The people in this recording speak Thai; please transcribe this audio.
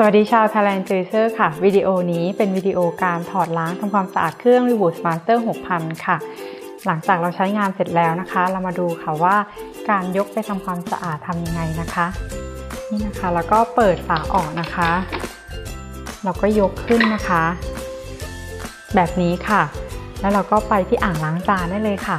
สวัสดีชาว Thailand Tracer ค่ะ วิดีโอนี้เป็นวิดีโอการถอดล้างทำความสะอาดเครื่อง Reboot Master 6000 ค่ะ หลังจากเราใช้งานเสร็จแล้วนะคะ เรามาดูค่ะว่าการยกไปทำความสะอาดทำยังไงนะคะ นี่นะคะ แล้วก็เปิดฝาออกนะคะ เราก็ยกขึ้นนะคะ แบบนี้ค่ะ แล้วเราก็ไปที่อ่างล้างจานได้เลยค่ะ